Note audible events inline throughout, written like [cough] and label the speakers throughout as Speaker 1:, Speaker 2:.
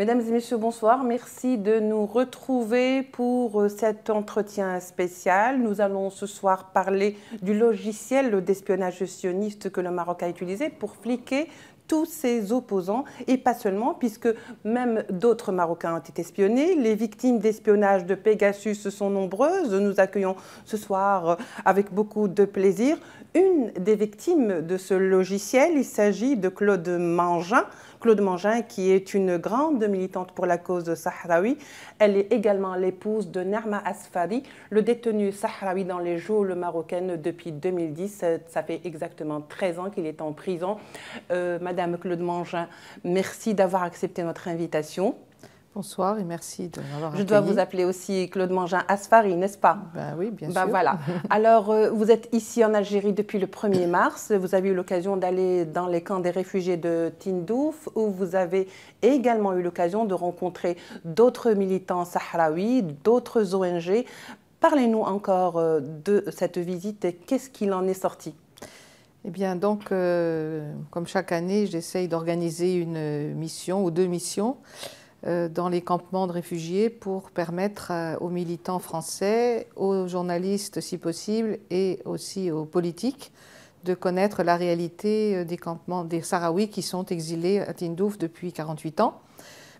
Speaker 1: Mesdames et messieurs, bonsoir. Merci de nous retrouver pour euh, cet entretien spécial. Nous allons ce soir parler du logiciel d'espionnage sioniste que le Maroc a utilisé pour fliquer tous ses opposants, et pas seulement, puisque même d'autres Marocains ont été espionnés. Les victimes d'espionnage de Pegasus sont nombreuses. Nous accueillons ce soir avec beaucoup de plaisir une des victimes de ce logiciel. Il s'agit de Claude Mangin. Claude Mangin, qui est une grande militante pour la cause sahraoui. Elle est également l'épouse de Nerma Asfari, le détenu sahraoui dans les geôles marocaines depuis 2010. Ça fait exactement 13 ans qu'il est en prison. Euh, Madame Claude Mangin, merci d'avoir accepté notre invitation.
Speaker 2: Bonsoir et merci de m'avoir
Speaker 1: Je dois vous appeler aussi Claude Mangin Asfari, n'est-ce pas?
Speaker 2: Ben Oui, bien
Speaker 1: ben
Speaker 2: sûr.
Speaker 1: Voilà. [laughs] Alors, euh, vous êtes ici en Algérie depuis le 1er mars. Vous avez eu l'occasion d'aller dans les camps des réfugiés de Tindouf, où vous avez également eu l'occasion de rencontrer d'autres militants sahraouis, d'autres ONG. Parlez-nous encore euh, de cette visite et qu'est-ce qu'il en est sorti?
Speaker 2: Eh bien, donc, euh, comme chaque année, j'essaye d'organiser une mission ou deux missions dans les campements de réfugiés pour permettre euh, aux militants français, aux journalistes si possible et aussi aux politiques de connaître la réalité euh, des campements des Sahraouis qui sont exilés à Tindouf depuis 48 ans.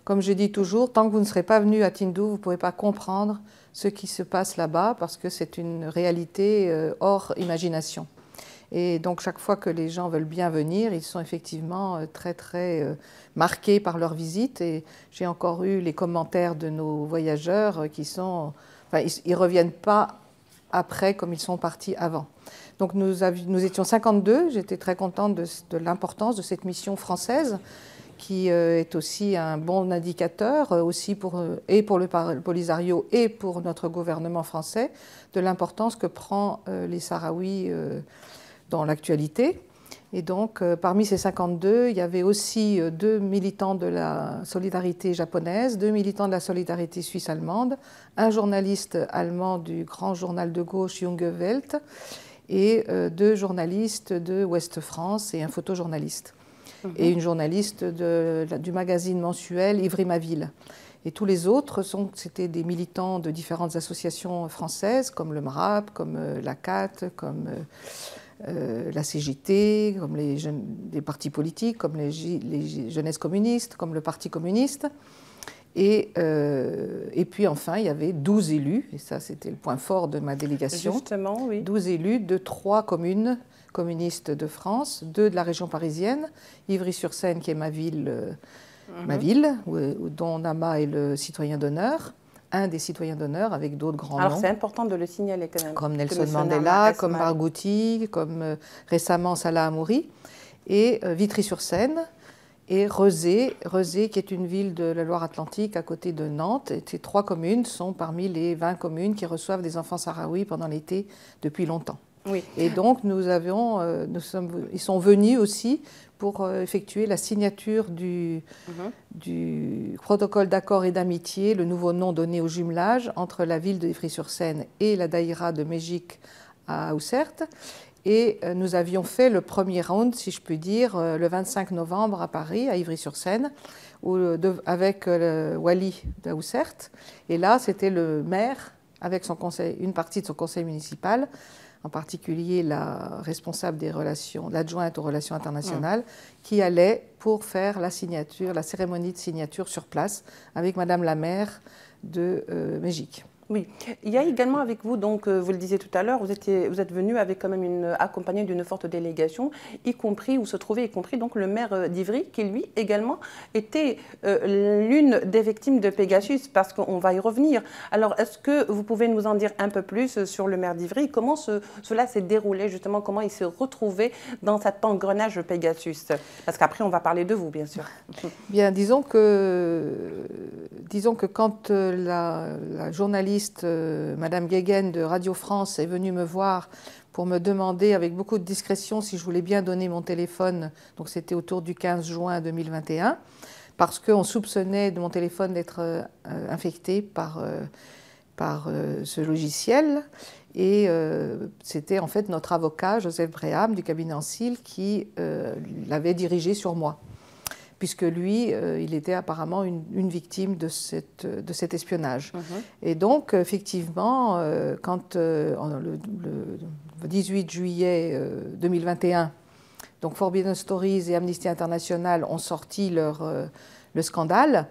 Speaker 2: Comme je dis toujours, tant que vous ne serez pas venu à Tindouf, vous ne pourrez pas comprendre ce qui se passe là-bas parce que c'est une réalité hors imagination. Et donc chaque fois que les gens veulent bien venir, ils sont effectivement très très marqués par leur visite. Et j'ai encore eu les commentaires de nos voyageurs qui sont. Enfin, ils ne reviennent pas après comme ils sont partis avant. Donc nous, nous étions 52. J'étais très contente de, l'importance de cette mission française qui euh, est aussi un bon indicateur, euh, aussi pour, euh, et pour le Polisario et pour notre gouvernement français, de l'importance que prend les Sahraouis dans l'actualité. Et donc, euh, parmi ces 52, il y avait aussi euh, deux militants de la solidarité japonaise, deux militants de la solidarité suisse-allemande, un journaliste allemand du grand journal de gauche Junge Welt et euh, deux journalistes de Ouest France et un photojournaliste. Mhm. Et une journaliste de, du magazine mensuel Ivry Ma Ville. Et tous les autres, c'était des militants de différentes associations françaises, comme le MRAP, comme la CAT, comme euh, la CGT, comme les, jeunes, partis politiques, comme les, les, jeunesses communistes, comme le Parti communiste. Et, euh, et, puis enfin, il y avait 12 élus, et ça c'était le point fort de ma délégation.
Speaker 1: Justement, oui.
Speaker 2: 12 élus de trois communes communistes de France, deux de la région parisienne, Ivry-sur-Seine qui est ma ville, euh, ma mhm. ville dont Nama est le citoyen d'honneur, un des citoyens d'honneur avec d'autres grands
Speaker 1: Alors, noms. Alors c'est important de le signaler quand même.
Speaker 2: Comme Nelson Mandela, comme Margouti, comme euh, récemment Salah Amouri, et euh, Vitry-sur-Seine, et Rezé, Rezé qui est une ville de la Loire-Atlantique à côté de Nantes. Et ces trois communes sont parmi les 20 communes qui reçoivent des enfants sahraouis pendant l'été depuis longtemps.
Speaker 1: Oui.
Speaker 2: Et donc nous avions, euh, nous sommes, ils sont venus aussi pour euh, effectuer la signature du, mhm. du protocole d'accord et d'amitié, le nouveau nom donné au jumelage entre la ville de Ivry-sur-Seine et la daïra de Mégic à Oussert. Et euh, nous avions fait le premier round, si je puis dire, le 25 novembre à Paris, à Ivry-sur-Seine, avec le Wali d'Aoussert. Et là, c'était le maire, avec son conseil, une partie de son conseil municipal, en particulier la responsable des relations, l'adjointe aux relations internationales, qui allait pour faire la signature, la cérémonie de signature sur place avec Madame la maire de euh,
Speaker 1: oui, il y a également avec vous, donc euh, vous le disiez tout à l'heure, vous, vous êtes venu avec quand même une, accompagné d'une forte délégation, y compris, où se trouvait y compris donc le maire euh, d'Ivry, qui lui également était euh, l'une des victimes de Pegasus, parce qu'on va y revenir. Alors, est-ce que vous pouvez nous en dire un peu plus sur le maire d'Ivry? Comment cela s'est déroulé, justement, comment il s'est retrouvé dans cet engrenage Pegasus? Parce qu'après, on va parler de vous, bien sûr.
Speaker 2: Bien, disons que, disons que quand la journaliste euh, Madame Guéguen de Radio France est venue me voir pour me demander avec beaucoup de discrétion si je voulais bien donner mon téléphone. Donc c'était autour du 15 juin 2021, parce qu'on soupçonnait de mon téléphone d'être euh, infecté par, euh, par ce logiciel. Et c'était en fait notre avocat, Joseph Bréham, du cabinet Ancil, qui l'avait dirigé sur moi. Puisque lui, il était apparemment une, victime de, cette, de cet espionnage. Mhm. Et donc, effectivement, quand le, 18 juillet 2021, donc Forbidden Stories et Amnesty International ont sorti leur, le scandale,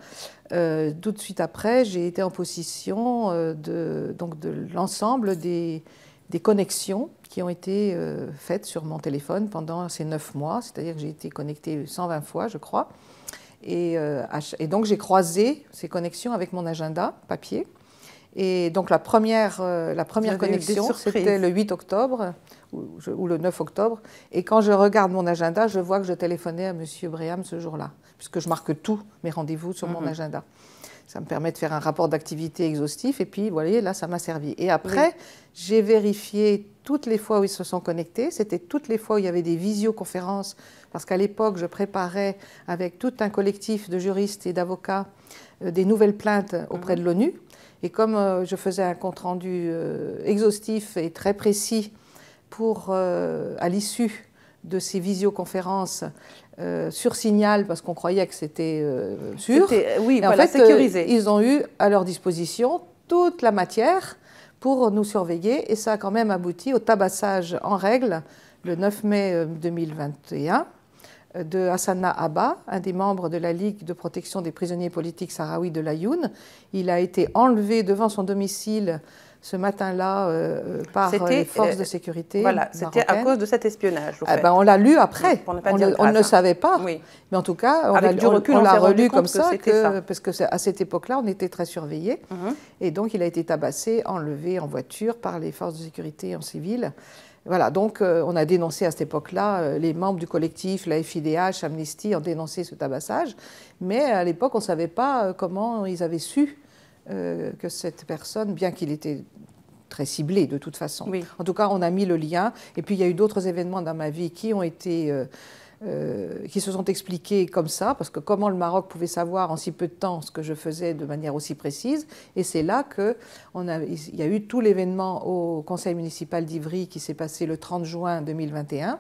Speaker 2: tout de suite après, j'ai été en possession de, donc de l'ensemble des, des connexions qui ont été euh, faites sur mon téléphone pendant ces neuf mois, c'est-à-dire que j'ai été connectée 120 fois, je crois. Et, euh, et donc j'ai croisé ces connexions avec mon agenda papier. Et donc la première, euh, la première connexion, c'était le 8 octobre ou, ou, le 9 octobre. Et quand je regarde mon agenda, je vois que je téléphonais à M. Bréham ce jour-là, puisque je marque tous mes rendez-vous sur mon mhm. agenda. Ça me permet de faire un rapport d'activité exhaustif. Et puis, vous voyez, là, ça m'a servi. Et après, j'ai vérifié toutes les fois où ils se sont connectés. C'était toutes les fois où il y avait des visioconférences. Parce qu'à l'époque, je préparais avec tout un collectif de juristes et d'avocats euh, des nouvelles plaintes auprès de mhm. l'ONU. Et comme euh, je faisais un compte-rendu euh, exhaustif et très précis pour, à l'issue de ces visioconférences euh, sur signal parce qu'on croyait que c'était euh, sûr.
Speaker 1: Oui, en fait, sécurisé.
Speaker 2: Euh, ils ont eu à leur disposition toute la matière pour nous surveiller et ça a quand même abouti au tabassage en règle le 9 mai 2021 de Hassana Abba, un des membres de la Ligue de protection des prisonniers politiques sahraouis de l'Ayoun. Il a été enlevé devant son domicile ce matin-là euh, par les forces de sécurité.
Speaker 1: Voilà, c'était à cause de cet espionnage.
Speaker 2: Ah ben, on l'a lu après. on, ne le savait pas. Mais en tout cas, on l'a relu comme ça, parce que à cette époque-là, on était très surveillés. Mhm. Et donc, il a été tabassé, enlevé en voiture par les forces de sécurité en civil. Voilà, donc euh, on a dénoncé à cette époque-là, euh, les membres du collectif, la FIDH, Amnesty ont dénoncé ce tabassage, mais à l'époque on ne savait pas comment ils avaient su euh, que cette personne, bien qu'il était très ciblé de toute façon. En tout cas, on a mis le lien. Et puis, il y a eu d'autres événements dans ma vie qui ont été... Euh, euh, qui se sont expliqués comme ça, parce que comment le Maroc pouvait savoir en si peu de temps ce que je faisais de manière aussi précise. Et c'est là qu'il y a eu tout l'événement au conseil municipal d'Ivry qui s'est passé le 30 juin 2021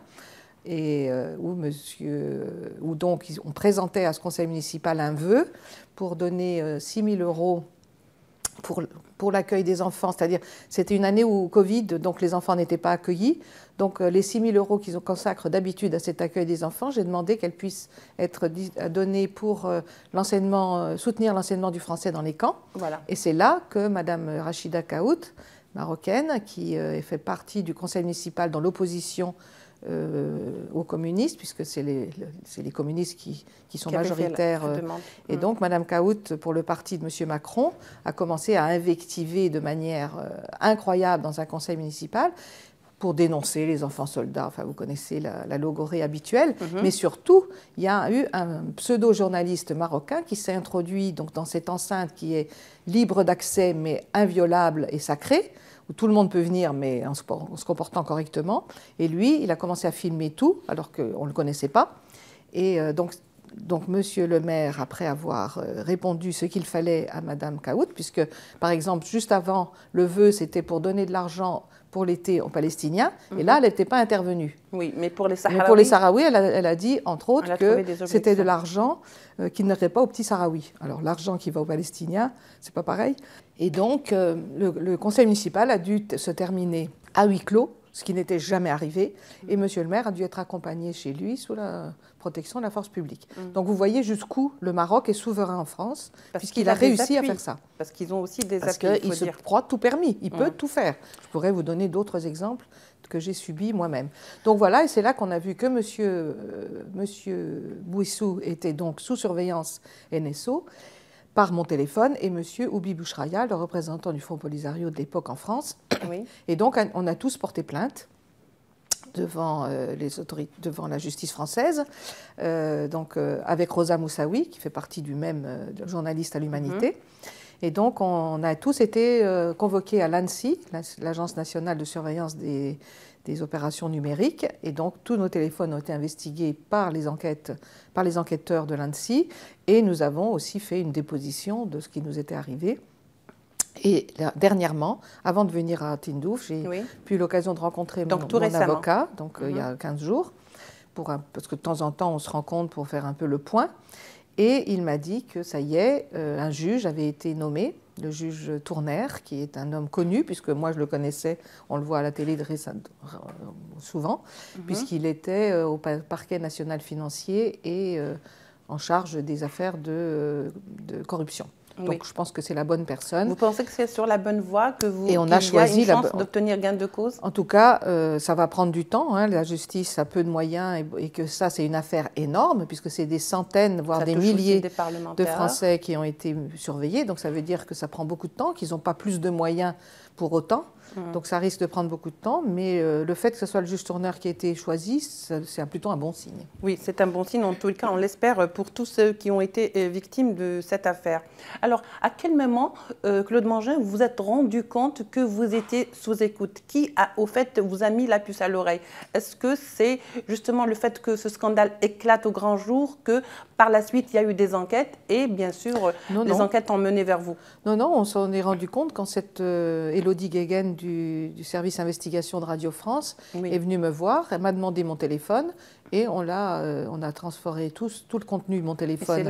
Speaker 2: et où, monsieur, où donc on présentait à ce conseil municipal un vœu pour donner 6 000 euros pour, pour l'accueil des enfants, c'est-à-dire c'était une année où Covid, donc les enfants n'étaient pas accueillis. Donc euh, les 6 000 euros qu'ils consacrent d'habitude à cet accueil des enfants, j'ai demandé qu'elles puissent être données pour euh, l'enseignement, euh, soutenir l'enseignement du français dans les camps.
Speaker 1: Voilà.
Speaker 2: Et c'est là que Madame Rachida Kaout, marocaine, qui fait partie du conseil municipal dans l'opposition euh, aux communistes, puisque c'est les, les, communistes qui, qui sont majoritaires. Euh, et mm. donc, Mme Kaout, pour le parti de M. Macron, a commencé à invectiver de manière euh, incroyable dans un conseil municipal pour dénoncer les enfants soldats. Enfin, vous connaissez la, la logorée habituelle. Mm-hmm. Mais surtout, il y a eu un pseudo-journaliste marocain qui s'est introduit donc, dans cette enceinte qui est libre d'accès, mais inviolable et sacrée où tout le monde peut venir, mais en se, comportant correctement. Et lui, il a commencé à filmer tout, alors qu'on ne le connaissait pas. Et euh, donc, donc, monsieur le maire, après avoir euh, répondu ce qu'il fallait à madame Kaout, puisque, par exemple, juste avant, le vœu, c'était pour donner de l'argent pour l'été aux Palestiniens, et là, mhm. elle n'était pas intervenue.
Speaker 1: Oui, mais pour les Sahraouis.
Speaker 2: Mais pour les Sahraouis, elle a, dit, entre autres, que c'était de l'argent euh, qui n'était pas aux petits Sahraouis. Alors, l'argent qui va aux Palestiniens, c'est pas pareil. Et donc, euh, le, conseil municipal a dû se terminer à huis clos, ce qui n'était jamais arrivé, et monsieur le maire a dû être accompagné chez lui sous la protection de la force publique. Mm. Donc vous voyez jusqu'où le Maroc est souverain en France, puisqu'il a, réussi à faire ça.
Speaker 1: Parce qu'ils ont aussi des
Speaker 2: Parce qu'il se croit tout permis, il peut mm. tout faire. Je pourrais vous donner d'autres exemples que j'ai subis moi-même. Donc voilà, et c'est là qu'on a vu que monsieur, euh, monsieur Bouissou était donc sous surveillance NSO par mon téléphone et monsieur Oubi Bouchraya, le représentant du Fonds Polisario de l'époque en France. Et donc on a tous porté plainte devant, euh, les autorités, devant la justice française, euh, donc, euh, avec Rosa Moussaoui, qui fait partie du même journaliste à l'humanité. Mhm. Et donc, on a tous été convoqués à l'ANSI, l'Agence nationale de surveillance des, des, opérations numériques. Et donc, tous nos téléphones ont été investigués par les, enquêtes, par les enquêteurs de l'ANSI. Et nous avons aussi fait une déposition de ce qui nous était arrivé. Et dernièrement, avant de venir à Tindouf, j'ai eu l'occasion de rencontrer mon, avocat, donc euh, il y a 15 mhm. jours, pour un, parce que de temps en temps, on se rencontre pour faire un peu le point. Et il m'a dit que ça y est, euh, un juge avait été nommé, le juge Tournaire, qui est un homme connu, puisque moi je le connaissais, on le voit à la télé de souvent, mhm. puisqu'il était euh, au parquet national financier et euh, en charge des affaires de corruption. Donc je pense que c'est la bonne personne.
Speaker 1: Vous pensez que c'est sur la bonne voie que vous
Speaker 2: et on a choisi
Speaker 1: y a une chance d'obtenir gain de cause?
Speaker 2: En tout cas, euh, ça va prendre du temps. Hein. La justice a peu de moyens et, que ça c'est une affaire énorme puisque c'est des centaines voire des milliers de Français qui ont été surveillés. Donc ça veut dire que ça prend beaucoup de temps, qu'ils n'ont pas plus de moyens pour autant. Mmh. Donc ça risque de prendre beaucoup de temps, mais euh, le fait que ce soit le juge tourneur qui a été choisi, c'est plutôt un bon signe.
Speaker 1: Oui, c'est un bon signe. En tout cas, on l'espère pour tous ceux qui ont été euh, victimes de cette affaire. Alors, à quel moment, euh, Claude Mangin, vous vous êtes rendu compte que vous étiez sous écoute? Qui, a, au fait, vous a mis la puce à l'oreille? Est-ce que c'est justement le fait que ce scandale éclate au grand jour que par la suite, il y a eu des enquêtes et bien sûr, des enquêtes ont mené vers vous?
Speaker 2: Non, non, on s'en est rendu compte quand cette Elodie Guéguen du, service investigation de Radio France est venue me voir, elle m'a demandé mon téléphone et on, a, euh, on a transféré tout, tout, le contenu de mon téléphone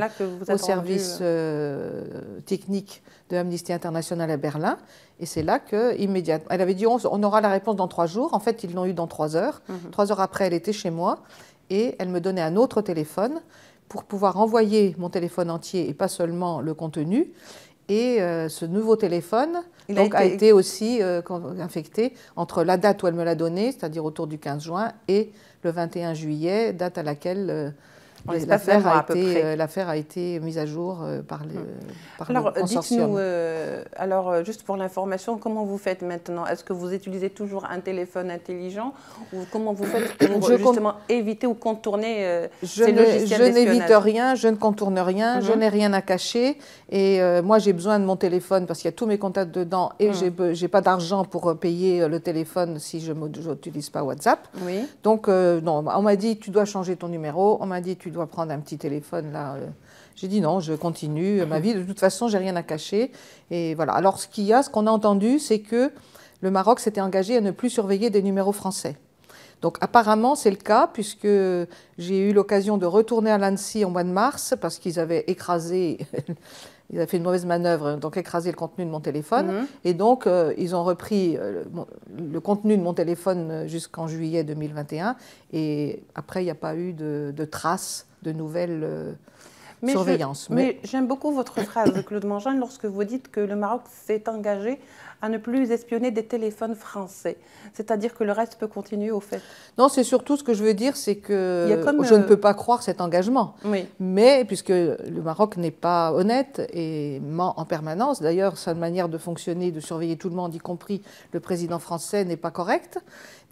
Speaker 2: au service euh, euh, technique de Amnesty International à Berlin. Et c'est là que, immédiatement, elle avait dit on, aura la réponse dans trois jours. En fait, ils l'ont eu dans trois heures. Mhm. Trois heures après, elle était chez moi et elle me donnait un autre téléphone pour pouvoir envoyer mon téléphone entier et pas seulement le contenu. Et ce nouveau téléphone donc, a été, aussi euh, infecté entre la date où elle me l'a donné, c'est-à-dire autour du 15 juin, et le 21 juillet, date à laquelle euh, L'affaire a, été, euh, a été mise à jour euh, par, les, hum. par
Speaker 1: alors, le consortium. Euh, alors, juste pour l'information, comment vous faites maintenant? Est-ce que vous utilisez toujours un téléphone intelligent ou comment vous faites pour justement éviter ou contourner
Speaker 2: je ces logiciels Je n'évite rien, je ne contourne rien, je mhm. n'ai rien à cacher. Et moi, j'ai besoin de mon téléphone parce qu'il y a tous mes contacts dedans et je mhm. j'ai pas d'argent pour payer le téléphone si je n'utilise pas WhatsApp. Oui. Donc, non, on m'a dit, tu dois changer ton numéro. On m'a dit, tu dois prendre un petit téléphone là. Euh. J'ai dit non, je continue ma vie. De toute façon, j'ai rien à cacher. Et voilà. Alors, ce qu'il y a, ce qu'on a entendu, c'est que le Maroc s'était engagé à ne plus surveiller des numéros français. Donc apparemment c'est le cas puisque j'ai eu l'occasion de retourner à l'Annecy en mois de mars parce qu'ils avaient écrasé, ils avaient fait une mauvaise manœuvre, donc écrasé le contenu de mon téléphone. Mhm. Et donc euh, ils ont repris euh, le contenu de mon téléphone jusqu'en juillet 2021 et après il n'y a pas eu de, de traces de nouvelles euh,
Speaker 1: mais, j'aime beaucoup votre phrase, [coughs] Claude Mangin, lorsque vous dites que le Maroc s'est engagé à ne plus espionner des téléphones français. C'est-à-dire que le reste peut continuer au fait.
Speaker 2: Non, c'est surtout ce que je veux dire, c'est que je ne euh, peux pas croire cet engagement. Oui. Mais puisque le Maroc n'est pas honnête et ment en permanence, d'ailleurs sa manière de fonctionner, de surveiller tout le monde, y compris le président français, n'est pas correcte,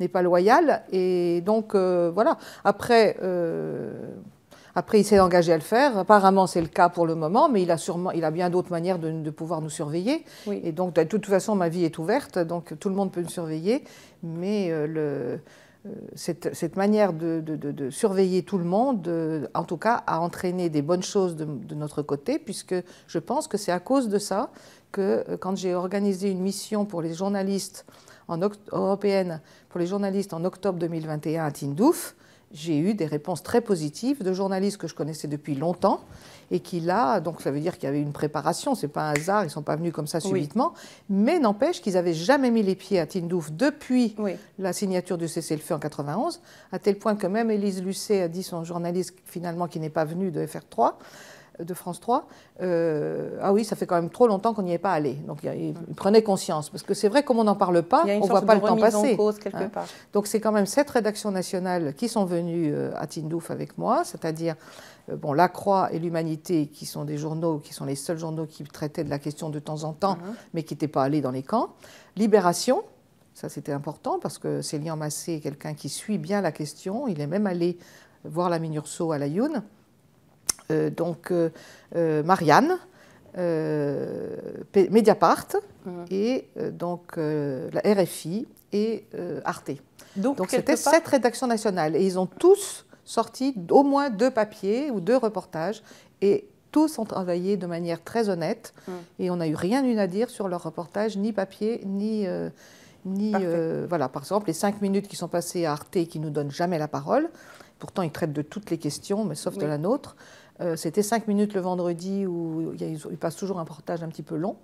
Speaker 2: n'est pas loyale. Et donc euh, voilà. Après. Après, il s'est engagé à le faire. Apparemment, c'est le cas pour le moment, mais il a, sûrement, il a bien d'autres manières de, pouvoir nous surveiller. Et donc, de toute façon, ma vie est ouverte, donc tout le monde peut me surveiller. Mais euh, le, euh, cette, manière de, surveiller tout le monde, en tout cas, a entraîné des bonnes choses de, notre côté, puisque je pense que c'est à cause de ça que euh, quand j'ai organisé une mission pour les journalistes en, européenne, pour les journalistes en octobre 2021 à Tindouf, j'ai eu des réponses très positives de journalistes que je connaissais depuis longtemps et qui là, donc ça veut dire qu'il y avait une préparation, c'est pas un hasard, ils sont pas venus comme ça subitement, mais n'empêche qu'ils avaient jamais mis les pieds à Tindouf depuis la signature du cessez-le-feu en 91, à tel point que même Élise Lucet a dit son journaliste finalement qui n'est pas venu de FR3, de France 3, euh, ah oui, ça fait quand même trop longtemps qu'on n'y est pas allé. Donc il, prenait conscience, parce que c'est vrai, comme on n'en parle pas, on ne voit pas le temps passer. Hein. Donc c'est quand même sept rédactions nationales qui sont venues euh, à Tindouf avec moi, c'est-à-dire euh, bon, La Croix et l'Humanité, qui sont des journaux, qui sont les seuls journaux qui traitaient de la question de temps en temps, uh-huh. mais qui n'étaient pas allés dans les camps. Libération, ça c'était important, parce que Céline Massé est quelqu'un qui suit bien la question, il est même allé voir la Minurso à la Youn. Euh, donc euh, euh, Marianne, Mediapart mhm. et donc la RFI et Arte. Donc c'était sept rédactions nationales et ils ont tous sorti au moins deux papiers ou deux reportages et tous ont travaillé de manière très honnête mhm. et on n'a eu rien une à dire sur leur reportage, ni papier, ni, ni voilà, par exemple les cinq minutes qui sont passées à Arte qui nous donnent jamais la parole pourtant ils traitent de toutes les questions, mais sauf de la nôtre. C'était cinq minutes le vendredi où il, passe toujours un reportage un petit peu long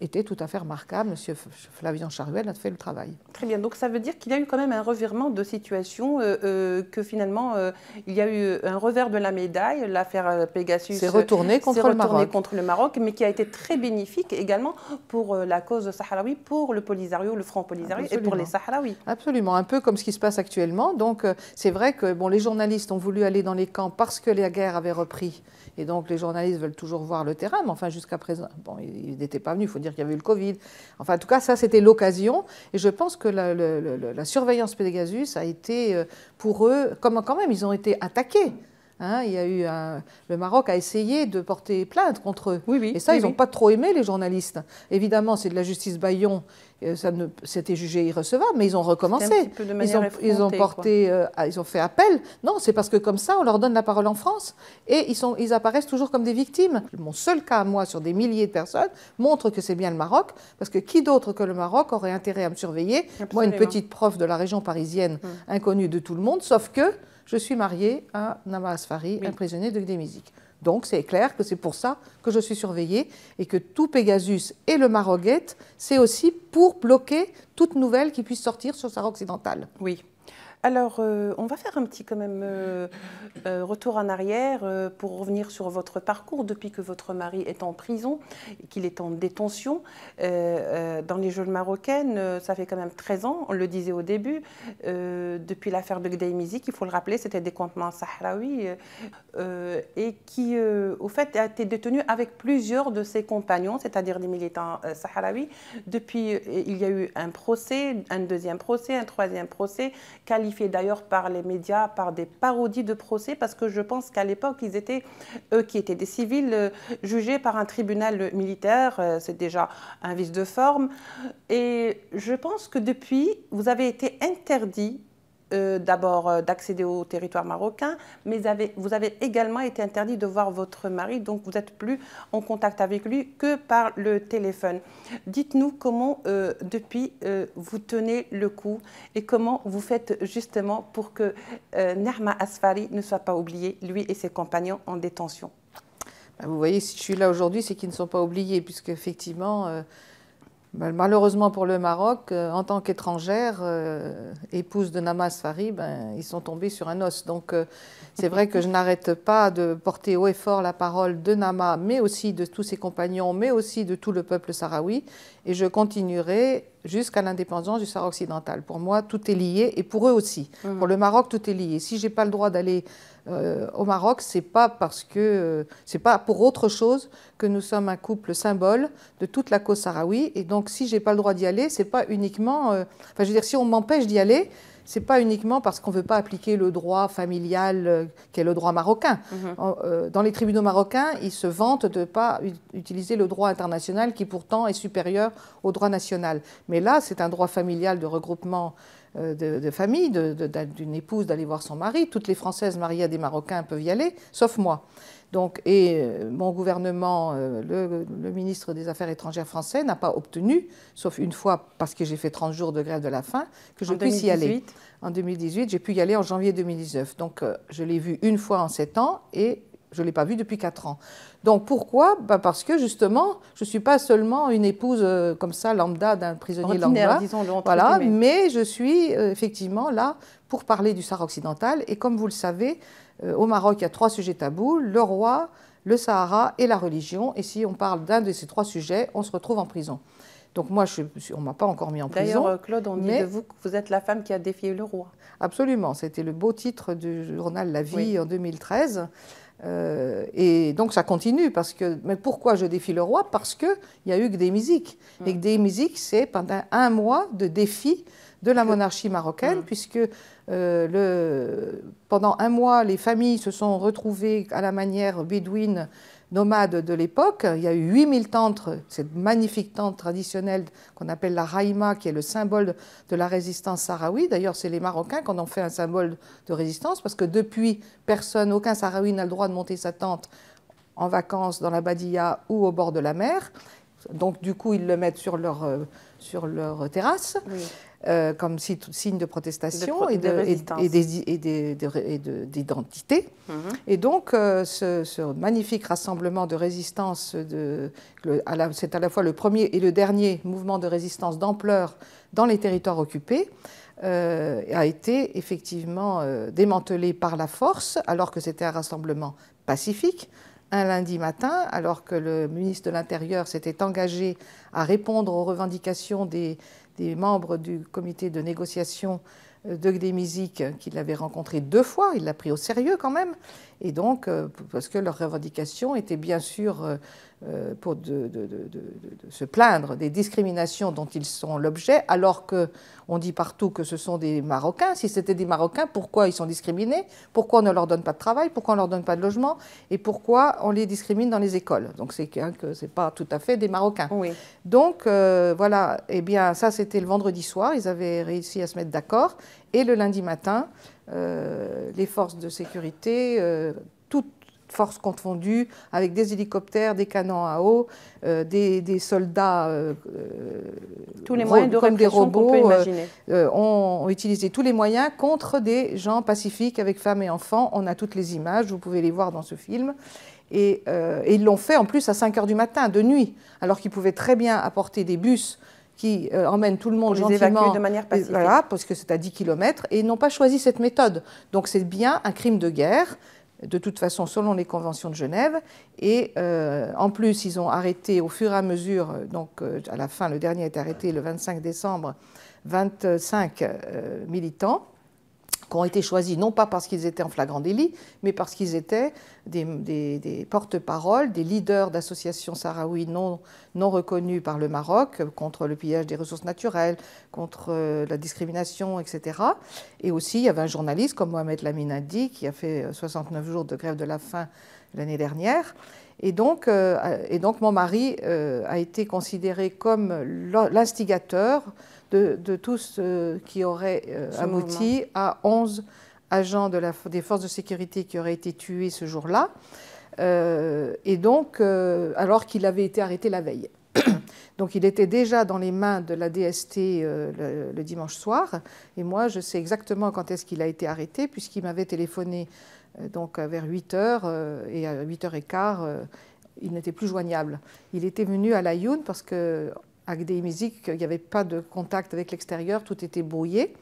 Speaker 2: était tout à fait remarquable. Monsieur Flavien Charuel a fait le travail.
Speaker 1: Très bien. Donc ça veut dire qu'il y a eu quand même un revirement de situation, euh, euh, que finalement euh, il y a eu un revers de la médaille. L'affaire Pegasus
Speaker 2: s'est retournée contre, le Maroc.
Speaker 1: contre le Maroc, mais qui a été très bénéfique également pour la cause sahraoui, pour le Polisario, le Front Polisario et pour les Sahraouis.
Speaker 2: Absolument. Un peu comme ce qui se passe actuellement. Donc c'est vrai que bon, les journalistes ont voulu aller dans les camps parce que la guerre avait repris. Et donc les journalistes veulent toujours voir le terrain, mais enfin jusqu'à présent, bon, ils n'étaient pas venus, il faut dire qu'il y avait eu le Covid. Enfin en tout cas, ça c'était l'occasion. Et je pense que la, surveillance Pegasus a été euh, pour eux, comme quand même ils ont été attaqués. Hein, il y a eu le Maroc a essayé de porter plainte contre eux.
Speaker 1: Oui, oui,
Speaker 2: et ça,
Speaker 1: ils
Speaker 2: n'ont pas trop aimé, les journalistes. Évidemment, c'est de la justice Bayon, euh, ça ne, c'était jugé irrecevable, mais ils ont recommencé.
Speaker 1: ils,
Speaker 2: ont, ils ont porté, euh, ils ont fait appel. Non, c'est parce que comme ça, on leur donne la parole en France et ils, sont, ils apparaissent toujours comme des victimes. Mon seul cas, moi, sur des milliers de personnes, montre que c'est bien le Maroc, parce que qui d'autre que le Maroc aurait intérêt à me surveiller? Moi, une petite prof de la région parisienne, hum. inconnue de tout le monde, sauf que je suis mariée à Nama Asfari, un prisonnier de Gdémizik. Donc c'est clair que c'est pour ça que je suis surveillée et que tout Pegasus et le Maroguet, c'est aussi pour bloquer toute nouvelle qui puisse sortir sur Sahara occidental.
Speaker 1: Oui. Alors, euh, on va faire un petit quand même euh, euh, retour en arrière pour revenir sur votre parcours depuis que votre mari est en prison, qu'il est en détention. dans les Jeux marocaines, ça fait quand même 13 ans, on le disait au début, depuis l'affaire de Gdeimizik, il faut le rappeler, c'était des campements sahraouis, et qui, au fait, a été détenu avec plusieurs de ses compagnons, c'est-à-dire des militants sahraouis. Depuis, il y a eu un procès, un deuxième procès, un troisième procès, qualifié d'ailleurs par les médias par des parodies de procès, parce que je pense qu'à l'époque, ils étaient, eux qui étaient des civils, euh, jugés par un tribunal militaire. Euh, c'est déjà un vice de forme. Et je pense que depuis, vous avez été interdit euh, d'abord euh, d'accéder au territoire marocain, mais vous avez également été interdit de voir votre mari, donc vous n'êtes plus en contact avec lui que par le téléphone. Dites-nous comment, euh, depuis, vous tenez le coup et comment vous faites justement pour que Nerma Asfari ne soit pas oublié, lui et ses compagnons en détention.
Speaker 2: Bah, vous voyez, si je suis là aujourd'hui, c'est qu'ils ne sont pas oubliés, puisque effectivement ben, malheureusement pour le Maroc, euh, en tant qu'étrangère, euh, épouse de Namas Fari, ben, ils sont tombés sur un os. Donc euh, c'est vrai que je n'arrête pas de porter haut et fort la parole de Nama, mais aussi de tous ses compagnons, mais aussi de tout le peuple sahraoui. Et je continuerai jusqu'à l'indépendance du Sahara occidental. Pour moi, tout est lié, et pour eux aussi. Mmh. Pour le Maroc, tout est lié. Si je n'ai pas le droit d'aller euh, au Maroc, c'est pas parce que euh, c'est pas pour autre chose que nous sommes un couple symbole de toute la cause sahraoui. Et donc, si j'ai pas le droit d'y aller, c'est pas uniquement, euh, enfin, je veux dire, si on m'empêche d'y aller, c'est pas uniquement parce qu'on veut pas appliquer le droit familial qui est le droit marocain. Mhm. dans les tribunaux marocains, ils se vantent de ne pas utiliser le droit international qui pourtant est supérieur au droit national. Mais là, c'est un droit familial de regroupement euh, de, famille, d'une épouse d'aller voir son mari. Toutes les Françaises mariées à des Marocains peuvent y aller, sauf moi. Donc, et euh, mon gouvernement, euh, le, ministre des Affaires étrangères français n'a pas obtenu, sauf une fois parce que j'ai fait 30 jours de grève de la faim, que je puisse y aller. En 2018, j'ai pu y aller en janvier 2019. Donc, je l'ai vu une fois en sept ans et je ne l'ai pas vu depuis quatre ans. Donc pourquoi? Bah, Parce que justement, je ne suis pas seulement une épouse euh, comme ça, lambda, d'un prisonnier lambda. voilà, mais je suis euh, effectivement là pour parler du Sahara occidental. Et comme vous le savez, euh, au Maroc, il y a trois sujets tabous, le roi, le Sahara et la religion. Et si on parle d'un de ces trois sujets, on se retrouve en prison. Donc moi, je, on ne m'a pas encore mis en prison.
Speaker 1: D'ailleurs, Claude, on dit de vous que vous êtes la femme qui a défié le roi.
Speaker 2: Absolument, c'était le beau titre du journal La Vie en 2013. Euh, et donc ça continue parce que mais pourquoi je défie le roi? Parce que il y a eu que des musiques mm. et que des musiques c'est pendant un mois de défi de la monarchie marocaine mm. puisque euh, le, pendant un mois les familles se sont retrouvées à la manière bédouine nomades de l'époque. Il y a eu 8000 tentes, cette magnifique tente traditionnelle qu'on appelle la Raïma, qui est le symbole de la résistance sahraoui. D'ailleurs, c'est les Marocains qui en ont fait un symbole de résistance, parce que depuis, personne, aucun Sahraoui n'a le droit de monter sa tente en vacances dans la Badia ou au bord de la mer. Donc, du coup, ils le mettent sur leur, euh, sur leur terrasse. Euh, comme signe de protestation et d'identité. Et donc, euh, ce, magnifique rassemblement de résistance, c'est à la fois le premier et le dernier mouvement de résistance d'ampleur dans les territoires occupés, euh, a été effectivement démantelé par la force, alors que c'était un rassemblement pacifique un lundi matin, alors que le ministre de l'Intérieur s'était engagé à répondre aux revendications des, des membres du comité de négociation euh, de Gdémisic qu'il avait rencontré deux fois, il l'a pris au sérieux quand même, et donc euh, parce que leurs revendications étaient bien sûr euh, euh, de, se plaindre des discriminations dont ils sont l'objet, alors qu'on dit partout que ce sont des Marocains. Si c'était des Marocains, pourquoi ils sont discriminés? Pourquoi on ne leur donne pas de travail? Pourquoi on ne leur donne pas de logement? Et pourquoi on les discrimine dans les écoles? Donc c'est que ce n'est pas tout à fait des Marocains. Donc euh, voilà, eh bien ça c'était le vendredi soir, ils avaient réussi à se mettre d'accord. Et le lundi matin, les forces de sécurité, toutes forces confondues, avec des hélicoptères, des canons à eau, euh, des, soldats euh,
Speaker 1: tous les moyens de comme des robots,
Speaker 2: euh, ont, utilisé tous les moyens contre des gens pacifiques avec femmes et enfants. On a toutes les images, vous pouvez les voir dans ce film. Et, ils l'ont fait en plus à 5 heures du matin, de nuit, alors qu'ils pouvaient très bien apporter des bus qui emmènent tout le monde gentiment,
Speaker 1: de manière pacifique.
Speaker 2: Voilà, parce que c'est à 10 km, et ils n'ont pas choisi cette méthode. Donc c'est bien un crime de guerre de toute façon selon les conventions de Genève. Et euh, en plus, ils ont arrêté au fur et à mesure, donc euh, à la fin, le dernier a été arrêté le 25 décembre, 25 euh, militants qui ont été choisis non pas parce qu'ils étaient en flagrant délit, mais parce qu'ils étaient des, porte-paroles, des leaders d'associations sahraouis non, non reconnues par le Maroc contre le pillage des ressources naturelles, contre euh, la discrimination, etc. Et aussi, il y avait un journaliste comme Mohamed Laminadi qui a fait 69 jours de grève de la faim l'année dernière. Et donc, euh, mon mari euh, a été considéré comme l'instigateur de, de tout ce qui aurait abouti à 11 agents de la, des forces de sécurité qui auraient été tués ce jour-là, euh, et donc, euh, alors qu'il avait été arrêté la veille. [coughs] donc il était déjà dans les mains de la DST euh, le, dimanche soir, et moi je sais exactement quand est-ce qu'il a été arrêté, puisqu'il m'avait téléphoné donc vers 8 h et à 8 h 15 il n'était plus joignable. Il était venu à la Youn parce que à il n'y avait pas de contact avec l'extérieur, tout était brouillé.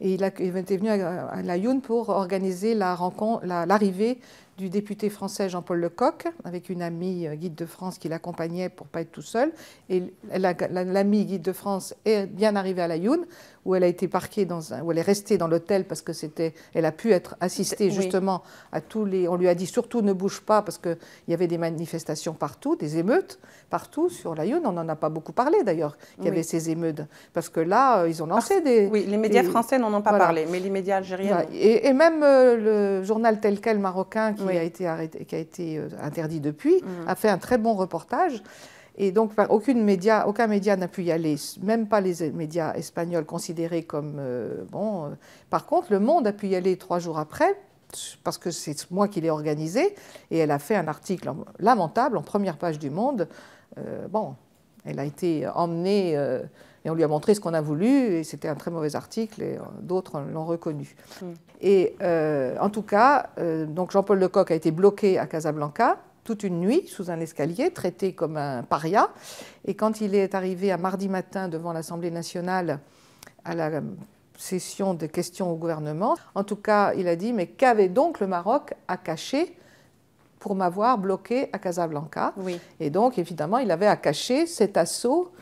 Speaker 2: Et il, était venu à, à Laayoune pour organiser l'arrivée du député français Jean-Paul Lecoq, avec une amie euh, guide de France qui l'accompagnait pour ne pas être tout seul. Et l'amie guide de France est bien arrivée à Laayoune, où elle a été parquée dans un, où elle est restée dans l'hôtel parce que c'était, elle a pu être assistée justement à tous les. On lui a dit surtout ne bouge pas parce qu'il y avait des manifestations partout, des émeutes partout sur la. On n'en a pas beaucoup parlé d'ailleurs qu'il y avait ces émeutes parce que là euh, ils ont lancé des.
Speaker 1: Oui, les médias français n'en ont pas parlé, mais les médias algériens.
Speaker 2: Et, même euh, le journal tel quel marocain qui a été arrêté, qui a été euh, interdit depuis, mm. a fait un très bon reportage. Et donc, aucune média, aucun média n'a pu y aller, même pas les médias espagnols considérés comme euh, bon. Euh. par contre, Le Monde a pu y aller trois jours après, parce que c'est moi qui l'ai organisé, et elle a fait un article lamentable en première page du Monde. Euh, bon, elle a été emmenée et on lui a montré ce qu'on a voulu, et c'était un très mauvais article, et d'autres l'ont reconnu. Mm. Et en tout cas, donc Jean-Paul Lecoq a été bloqué à Casablanca toute une nuit sous un escalier, traité comme un paria. Et quand il est arrivé à mardi matin devant l'Assemblée nationale à la session de questions au gouvernement, en tout cas, il a dit Mais qu'avait donc le Maroc à cacher pour m'avoir bloqué à Casablanca? Et donc, évidemment, il avait à cacher cet assaut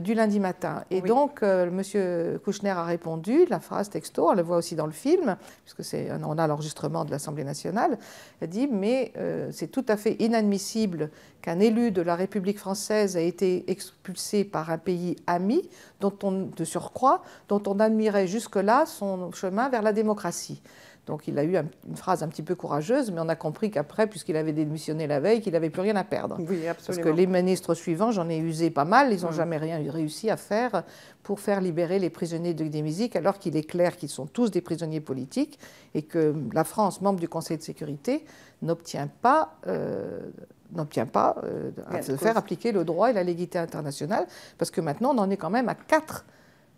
Speaker 2: du lundi matin. Et donc, euh, M. Kouchner a répondu, la phrase texto, on le voit aussi dans le film, puisque c'est, on a l'enregistrement de l'Assemblée nationale, il a dit Mais euh, c'est tout à fait inadmissible qu'un élu de la République française ait été expulsé par un pays ami, dont on, de surcroît, dont on admirait jusque-là son chemin vers la démocratie. Donc il a eu une phrase un petit peu courageuse, mais on a compris qu'après, puisqu'il avait démissionné la veille, qu'il n'avait plus rien à perdre.
Speaker 1: Oui, absolument.
Speaker 2: Parce que les ministres suivants, j'en ai usé pas mal, ils n'ont mm. jamais rien réussi à faire pour faire libérer les prisonniers de alors qu'il est clair qu'ils sont tous des prisonniers politiques et que la France, membre du Conseil de sécurité, n'obtient pas... Euh, n'obtient pas de euh, faire appliquer le droit et la légalité internationale, parce que maintenant on en est quand même à quatre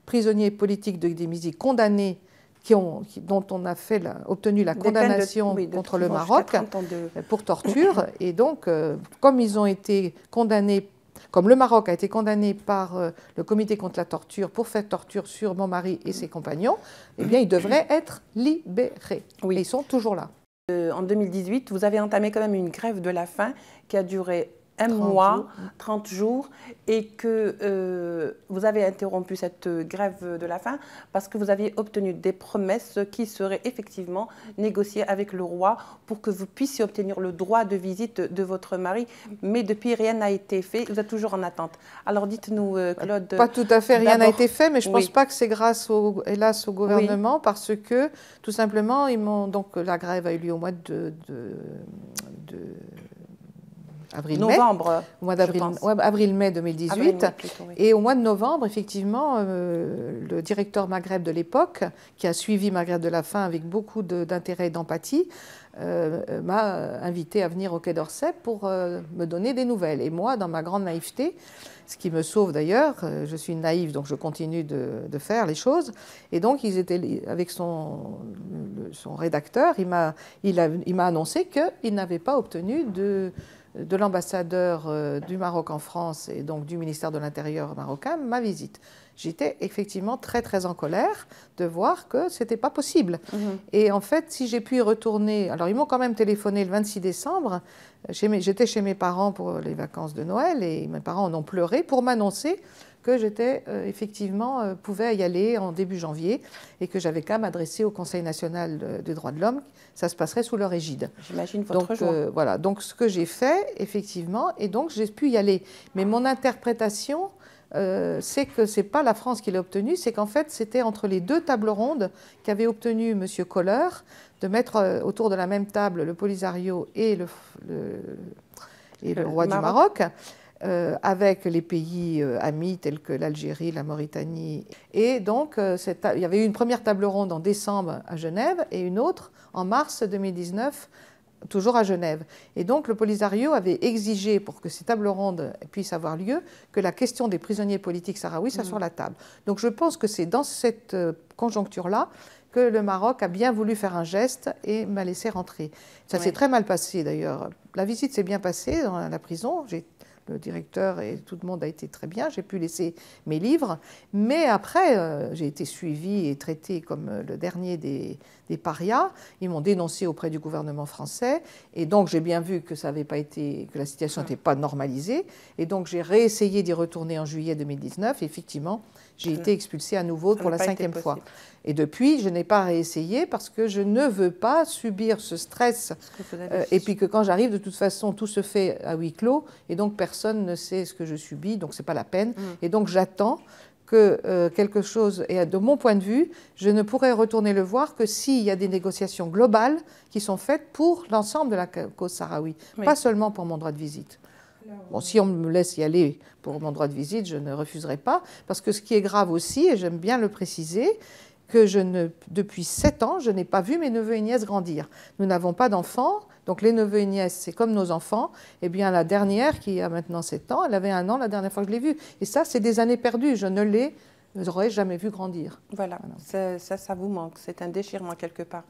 Speaker 2: prisonniers politiques de condamnés qui ont, dont on a fait obtenu la condamnation contre le Maroc pour torture. Et donc, euh, comme ils ont été condamnés, comme le Maroc a été condamné par euh, le comité contre la torture pour faire torture sur mon mari et ses compagnons, eh bien, ils devraient être libérés. Oui. ils sont toujours là.
Speaker 1: Euh, en 2018, vous avez entamé quand même une grève de la faim qui a duré un mois, 30 jours, et que euh, vous avez interrompu cette grève de la faim parce que vous aviez obtenu des promesses qui seraient effectivement négociées avec le roi pour que vous puissiez obtenir le droit de visite de votre mari. Mais depuis, rien n'a été fait. Vous êtes toujours en attente. Alors dites-nous, euh, Claude.
Speaker 2: Pas tout à fait, rien n'a été fait, mais je ne pense pas que c'est grâce, au, hélas, au gouvernement parce que, tout simplement, ils m'ont. Donc, la grève a eu lieu au mois de, de avril
Speaker 1: novembre,
Speaker 2: au mois d'avril, avril-mai 2018. Et au mois de novembre, effectivement, euh, le directeur Maghreb de l'époque, qui a suivi Maghreb de la Faim avec beaucoup d'intérêt et d'empathie, euh, m'a invité à venir au Quai d'Orsay pour euh, me donner des nouvelles. Et moi, dans ma grande naïveté, ce qui me sauve d'ailleurs, je suis naïve, donc je continue de, faire les choses. Et donc, ils étaient avec son, son rédacteur, il m'a il il annoncé qu'il n'avait pas obtenu de de l'ambassadeur euh, du Maroc en France et donc du ministère de l'Intérieur marocain ma visite. J'étais effectivement très très en colère de voir que ce n'était pas possible. Mhm. Et en fait, si j'ai pu y retourner, alors ils m'ont quand même téléphoné le 26 décembre, j'étais chez mes parents pour les vacances de Noël et mes parents en ont pleuré pour m'annoncer que j'étais euh, effectivement euh, pouvais y aller en début janvier et que j'avais qu'à m'adresser au Conseil national des droits de l'homme. Ça se passerait sous leur égide.
Speaker 1: J'imagine votre
Speaker 2: donc, euh, voilà. Donc ce que j'ai fait effectivement, et donc j'ai pu y aller. Mais mon interprétation, c'est que c'est pas la France qui l'a obtenu, c'est qu'en fait c'était entre les deux tables rondes qu'avait obtenu M. Kohler de mettre autour de la même table le Polisario et le, et le, roi du Maroc. Euh, avec les pays euh, amis tels que l'Algérie, la Mauritanie. Et donc, euh, il y avait eu une première table ronde en décembre à Genève et une autre en mars 2019 toujours à Genève. Et donc le Polisario avait exigé, pour que ces tables rondes puissent avoir lieu, que la question des prisonniers politiques sahraouis soit mmh. sur la table. Donc je pense que c'est dans cette conjoncture-là que le Maroc a bien voulu faire un geste et m'a laissé rentrer. Ça s'est très mal passé d'ailleurs. La visite s'est bien passée dans la prison. J'ai le directeur et tout le monde a été très bien. J'ai pu laisser mes livres. Mais après, euh, j'ai été suivi et traité comme euh, le dernier des, des parias. Ils m'ont dénoncé auprès du gouvernement français. Et donc, j'ai bien vu que, ça avait pas été, que la situation n'était pas normalisée. Et donc, j'ai réessayé d'y retourner en juillet 2019. Et effectivement, j'ai été expulsée à nouveau pour la cinquième fois. Et depuis, je n'ai pas réessayé parce que je ne veux pas subir ce stress. Euh, et puis que quand j'arrive, de toute façon, tout se fait à huis clos et donc personne ne sait ce que je subis, donc c'est pas la peine. Mm. Et donc j'attends que euh, quelque chose, et de mon point de vue, je ne pourrais retourner le voir que s'il y a des négociations globales qui sont faites pour l'ensemble de la cause sahraoui, pas seulement pour mon droit de visite. Bon, si on me laisse y aller pour mon droit de visite, je ne refuserai pas, parce que ce qui est grave aussi, et j'aime bien le préciser, que je ne, depuis sept ans, je n'ai pas vu mes neveux et nièces grandir. Nous n'avons pas d'enfants, donc les neveux et nièces, c'est comme nos enfants. Eh bien, la dernière, qui a maintenant sept ans, elle avait un an la dernière fois que je l'ai vue. Et ça, c'est des années perdues. Je ne aurais jamais vu grandir.
Speaker 1: Voilà, Ça, ça, vous manque. C'est un déchirement quelque part.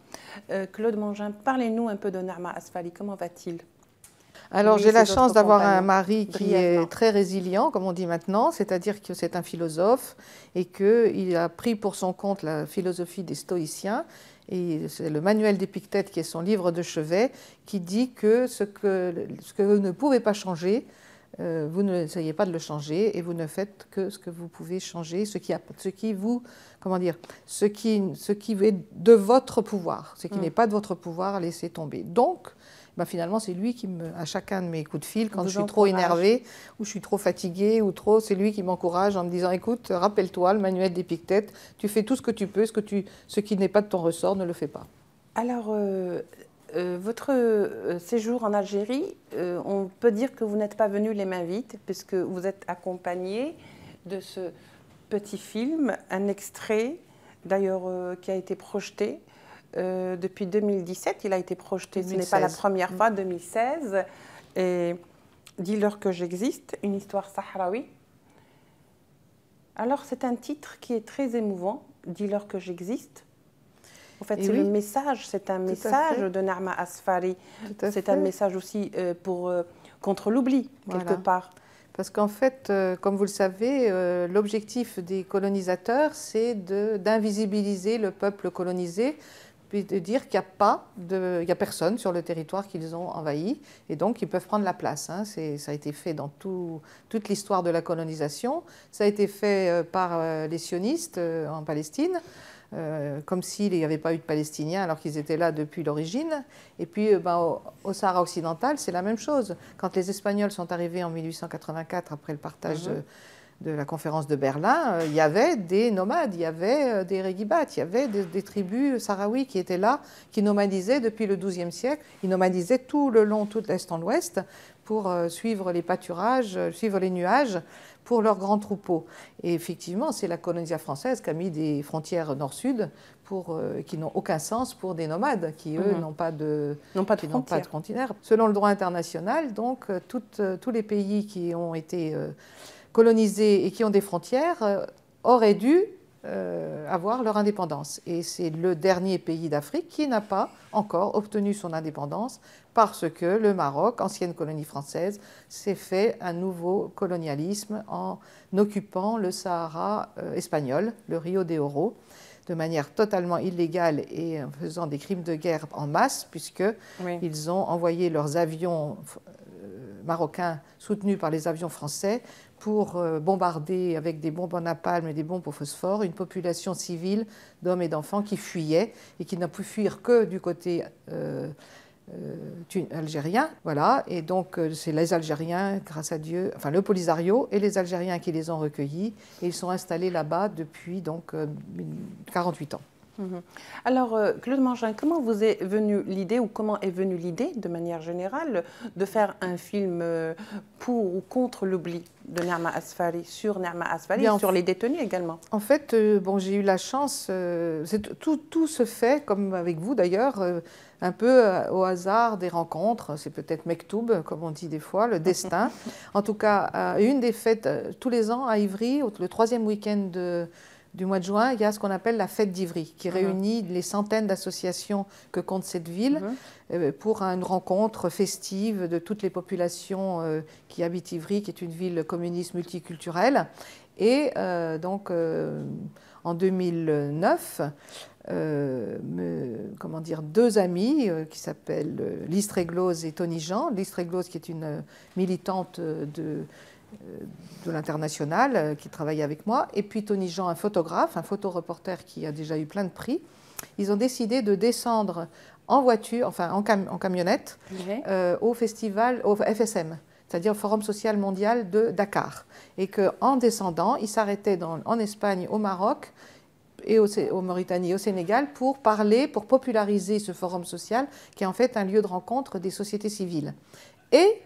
Speaker 1: Euh, Claude Mangin, parlez-nous un peu de Narma Asfali. Comment va-t-il?
Speaker 2: Alors j'ai la chance d'avoir un mari qui est très résilient, comme on dit maintenant, c'est-à-dire que c'est un philosophe et qu'il a pris pour son compte la philosophie des stoïciens. Et c'est le manuel d'Épictète qui est son livre de chevet qui dit que ce que, ce que vous ne pouvez pas changer, euh, vous n'essayez pas de le changer et vous ne faites que ce que vous pouvez changer, ce qui, a, ce qui vous, comment dire, ce qui, ce qui est de votre pouvoir, ce qui mm. n'est pas de votre pouvoir, laissez tomber. Donc, bah, finalement, c'est lui qui me, à chacun de mes coups de fil, quand je suis trop énervée ou je suis trop fatiguée ou trop, c'est lui qui m'encourage en me disant écoute, rappelle-toi le manuel d'Épictète, tu fais tout ce que tu peux, ce, que tu, ce qui n'est pas de ton ressort, ne le fais pas.
Speaker 1: Alors, euh, euh, votre euh, séjour en Algérie, on peut dire que vous n'êtes pas venu les mains vides, puisque vous êtes accompagné de ce petit film, un extrait d'ailleurs qui a été projeté euh, depuis 2017. Il a été projeté, ce n'est pas la première fois, 2016. Et Dis-leur que j'existe, une histoire sahraoui. Alors c'est un titre qui est très émouvant, Dis-leur que j'existe. En fait, c'est le message, c'est un message de Narma Asfari. C'est un message aussi euh, pour, euh, contre l'oubli, quelque part.
Speaker 2: Parce qu'en fait, euh, comme vous le savez, l'objectif des colonisateurs, c'est d'invisibiliser le peuple colonisé puis de dire qu'il n'y a pas il y a personne sur le territoire qu'ils ont envahi et donc ils peuvent prendre la place. Hein. Ça a été fait dans tout, toute l'histoire de la colonisation. Ça a été fait euh, par euh, les sionistes euh, en Palestine. comme s'il n'y avait pas eu de Palestiniens alors qu'ils étaient là depuis l'origine. Et puis ben, au, Sahara occidental, c'est la même chose. Quand les Espagnols sont arrivés en 1884 après le partage de la conférence de Berlin, euh, il y avait des nomades, il y avait euh, des régibats, il y avait des, tribus sahraouis qui étaient là, qui nomadisaient depuis le XIIe siècle. Ils nomadisaient tout le long, tout l'est en ouest, pour euh, suivre les pâturages, suivre les nuages pour leurs grands troupeaux. Et effectivement, c'est la colonisation française qui a mis des frontières nord-sud pour, qui n'ont aucun sens pour des nomades qui, eux, mhm. n'ont pas de,
Speaker 1: pas de,
Speaker 2: pas de frontières. Selon le droit international, donc, tous les pays qui ont été colonisés et qui ont des frontières euh, auraient dû euh, avoir leur indépendance. Et c'est le dernier pays d'Afrique qui n'a pas encore obtenu son indépendance parce que le Maroc, ancienne colonie française, s'est fait un nouveau colonialisme en occupant le Sahara euh, espagnol, le Rio de Oro, de manière totalement illégale et en faisant des crimes de guerre en masse, puisqu'ils ont envoyé leurs avions marocains soutenus par les avions français pour euh, bombarder avec des bombes en napalm et des bombes au phosphore une population civile d'hommes et d'enfants qui fuyaient et qui n'a pu fuir que du côté euh, euh, algérien. Voilà, et donc c'est les Algériens, grâce à Dieu, enfin le Polisario et les Algériens qui les ont recueillis et ils sont installés là-bas depuis donc 48 ans.
Speaker 1: Mhm. Alors, euh, Claude Mangin, comment vous est venue l'idée, ou comment est venue l'idée, de manière générale, de faire un film euh, pour ou contre l'oubli de Nerma Asfari, sur Nerma Asfari, et sur les détenus également?
Speaker 2: En fait, euh, bon, j'ai eu la chance, tout, tout, se fait, comme avec vous d'ailleurs, un peu au hasard des rencontres, c'est peut-être Mektoub, comme on dit des fois, le destin. [laughs] en tout cas, une des fêtes, tous les ans à Ivry, le troisième week-end de du mois de juin, il y a ce qu'on appelle la fête d'Ivry, qui uh-huh. réunit les centaines d'associations que compte cette ville uh-huh. euh, pour une rencontre festive de toutes les populations euh, qui habitent Ivry, qui est une ville communiste multiculturelle. Et euh, donc, en 2009, comment dire, deux amis qui s'appellent Lise Tréglose et Tony Jean. Lise Tréglose, qui est une militante de de l'international euh, qui travaillait avec moi, et puis Tony Jean, un photographe, un photoreporter qui a déjà eu plein de prix. Ils ont décidé de descendre en voiture, enfin en, camionnette, euh, au festival, au FSM, c'est-à-dire au Forum social mondial de Dakar. Et qu'en descendant, ils s'arrêtaient en Espagne, au Maroc, et au, au, Mauritanie et au Sénégal pour parler, pour populariser ce forum social qui est en fait un lieu de rencontre des sociétés civiles. Et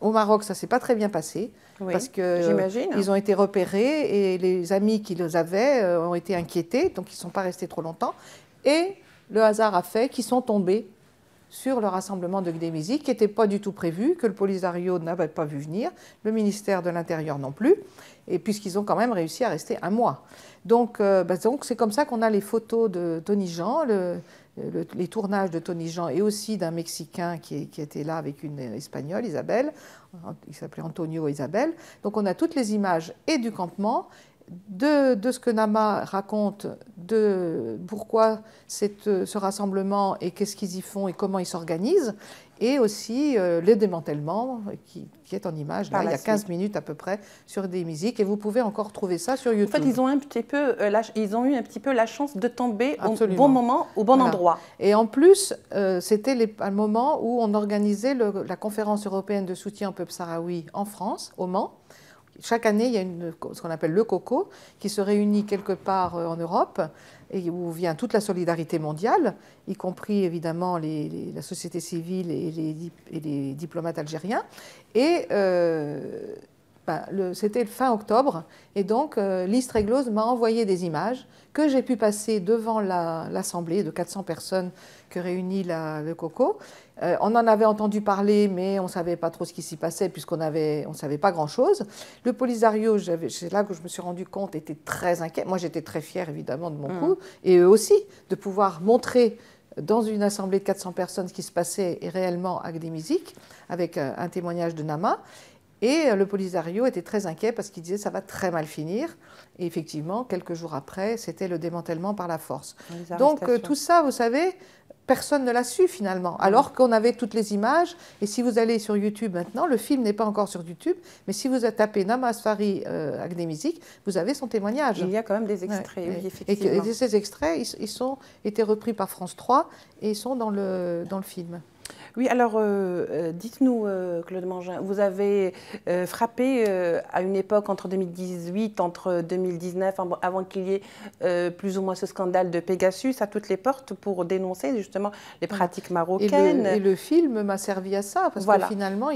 Speaker 2: au Maroc, ça s'est pas très bien passé parce que euh, ils ont été repérés et les amis qui les avaient euh, ont été inquiétés, donc ils ne sont pas restés trop longtemps. Et le hasard a fait qu'ils sont tombés sur le rassemblement de Gdémizi, qui n'était pas du tout prévu, que le Polisario n'avait pas vu venir, le ministère de l'Intérieur non plus, et puisqu'ils ont quand même réussi à rester un mois. Donc, euh, bah, donc c'est comme ça qu'on a les photos de Tony Jean, le, les tournages de Tony Jean et aussi d'un Mexicain qui, était là avec une Espagnole, Isabelle, il s'appelait Antonio Isabelle. Donc on a toutes les images et du campement, de, de ce que Nama raconte, de pourquoi ce rassemblement et qu'est-ce qu'ils y font et comment ils s'organisent, et aussi euh, le démantèlement qui, est en image il y a 15 minutes à peu près sur des musiques et vous pouvez encore trouver ça sur YouTube.
Speaker 1: En fait, ils ont un petit peu euh, ils ont eu un petit peu la chance de tomber au bon moment, au bon endroit.
Speaker 2: Et en plus, euh, c'était un moment où on organisait la conférence européenne de soutien au peuple sahraoui en France, au Mans. Chaque année, il y a ce qu'on appelle le COCO qui se réunit quelque part en Europe et où vient toute la solidarité mondiale, y compris évidemment la société civile et les, diplomates algériens. Et euh, ben, c'était fin octobre, et donc euh, m'a envoyé des images que j'ai pu passer devant l'assemblée de 400 personnes que réunit le COCO. Euh, on en avait entendu parler, mais on ne savait pas trop ce qui s'y passait, puisqu'on ne savait pas grand-chose. Le Polisario, c'est là que je me suis rendu compte, était très inquiet. Moi, j'étais très fière, évidemment, de mon mmh. coup, et eux aussi, de pouvoir montrer dans une assemblée de 400 personnes ce qui se passait réellement avec des musiques, avec euh, un témoignage de Nama. Et euh, le Polisario était très inquiet parce qu'il disait ça va très mal finir. Et effectivement, quelques jours après, c'était le démantèlement par la force. Donc euh, tout ça, vous savez, personne ne l'a su finalement, alors qu'on avait toutes les images. Et si vous allez sur YouTube maintenant, le film n'est pas encore sur YouTube, mais si vous tapé Namasfari euh, Agnémisic, vous avez son témoignage.
Speaker 1: Il y a quand même des extraits, oui,
Speaker 2: effectivement. Et, ces extraits, ils, ils, sont été repris par France 3 et ils sont dans le, dans le film.
Speaker 1: Oui, alors euh, euh, dites-nous, euh, Claude Mangin, vous avez frappé à une époque entre 2018, entre 2019, avant qu'il y ait plus ou moins ce scandale de Pegasus, à toutes les portes pour dénoncer justement les pratiques marocaines.
Speaker 2: Et le, film m'a servi à ça, parce que finalement,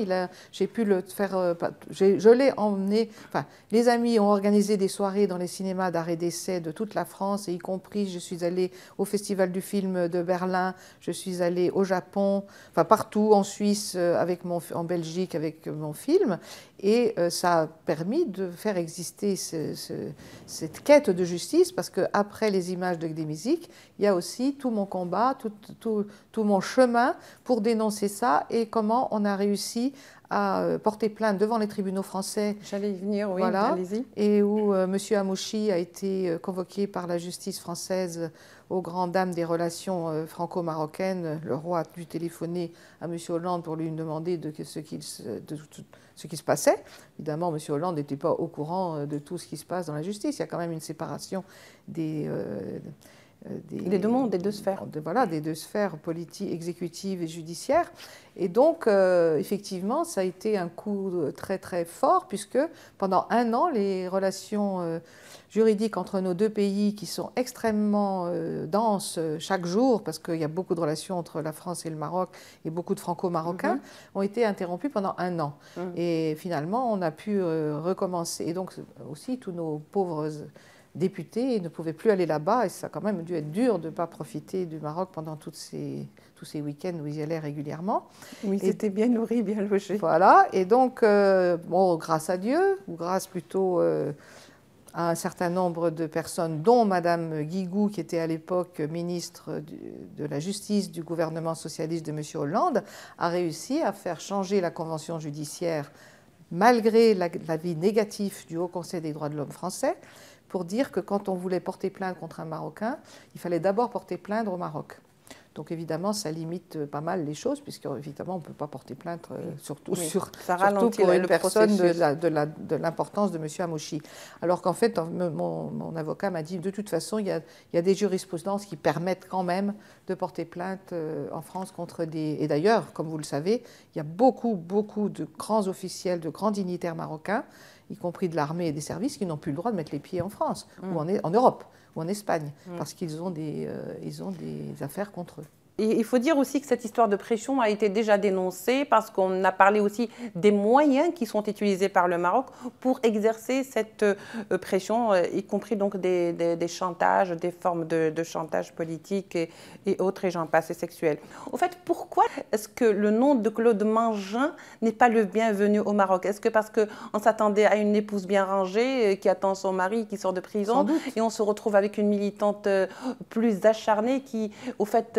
Speaker 2: j'ai pu le faire. je l'ai emmené. Enfin, les amis ont organisé des soirées dans les cinémas d'arrêt d'essai de toute la France, et y compris, je suis allée au Festival du film de Berlin, je suis allée au Japon. Enfin, partout en Suisse, euh, avec mon, en Belgique avec mon film. Et euh, ça a permis de faire exister cette quête de justice, parce qu'après les images de Gdémisic, il y a aussi tout mon combat, tout, tout, tout, mon chemin pour dénoncer ça et comment on a réussi à euh, porter plainte devant les tribunaux français.
Speaker 1: J'allais y venir, oui,
Speaker 2: voilà, allez-y. Et où M. Amouchi a été convoqué par la justice française aux grandes dames des relations euh, franco-marocaines, le roi a dû téléphoner à M. Hollande pour lui demander de ce, ce qui se passait. Évidemment, M. Hollande n'était pas au courant euh, de tout ce qui se passe dans la justice. Il y a quand même une séparation des...
Speaker 1: Euh, des, deux mondes, des deux sphères.
Speaker 2: voilà, des deux sphères politiques, exécutives et judiciaires. Et donc, effectivement, ça a été un coup très très fort, puisque pendant un an, les relations juridiques entre nos deux pays qui sont extrêmement euh, denses euh, chaque jour, parce qu'il y a beaucoup de relations entre la France et le Maroc et beaucoup de franco-marocains, mhm. ont été interrompues pendant un an. Mhm. Et finalement, on a pu euh, recommencer. Et donc aussi, tous nos pauvres députés ne pouvaient plus aller là-bas, et ça a quand même dû être dur de ne pas profiter du Maroc pendant toutes ces, tous ces week-ends où ils y allaient régulièrement.
Speaker 1: Oui, c'était bien nourri, bien logé.
Speaker 2: Voilà, et donc, bon, grâce à Dieu, ou grâce plutôt à un certain nombre de personnes, dont Madame Guigou, qui était à l'époque ministre de la Justice du gouvernement socialiste de M. Hollande, a réussi à faire changer la convention judiciaire malgré l'avis négatif du Haut Conseil des droits de l'homme français, pour dire que quand on voulait porter plainte contre un Marocain, il fallait d'abord porter plainte au Maroc. Donc évidemment, ça limite pas mal les choses, puisque évidemment, on ne peut pas porter plainte, euh, surtout, sur, surtout pour une personne de l'importance de, M. Amouchi. Alors qu'en fait, mon, avocat m'a dit, de toute façon, il y, a, il y, a, des jurisprudences qui permettent quand même de porter plainte euh, en France contre des... Et d'ailleurs, comme vous le savez, il y a beaucoup, beaucoup de grands officiels, de grands dignitaires marocains, y compris de l'armée et des services, qui n'ont plus le droit de mettre les pieds en France ou mm. en, en Europe ou en Espagne, mm. parce qu'ils ont, des, euh, ils ont des affaires contre eux
Speaker 1: il faut dire aussi que cette histoire de pression a été déjà dénoncée parce qu'on a parlé aussi des moyens qui sont utilisés par le Maroc pour exercer cette euh, pression, euh, y compris donc des, chantages, des formes de, chantage politique et, autres, et j'en passe, et sexuels. Au fait, pourquoi est-ce que le nom de Claude Mangin n'est pas le bienvenu au Maroc? Est-ce que parce qu'on s'attendait à une épouse bien rangée euh, qui attend son mari, qui sort de prison, et on se retrouve avec une militante plus acharnée qui, au fait,